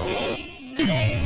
Oh, my God.